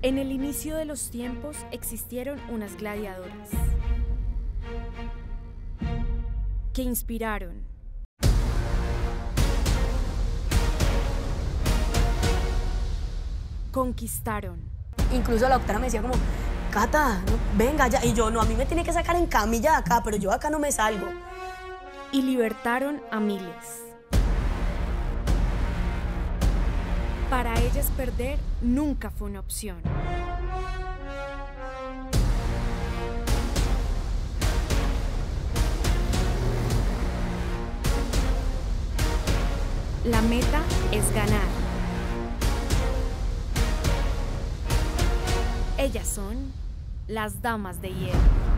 En el inicio de los tiempos existieron unas gladiadoras que inspiraron, conquistaron, Incluso la doctora me decía como, Cata, no, venga ya. Y yo, no, a mí me tiene que sacar en camilla de acá, pero yo acá no me salgo. y libertaron a miles. Para ellas perder nunca fue una opción. La meta es ganar. Ellas son las damas de hierro.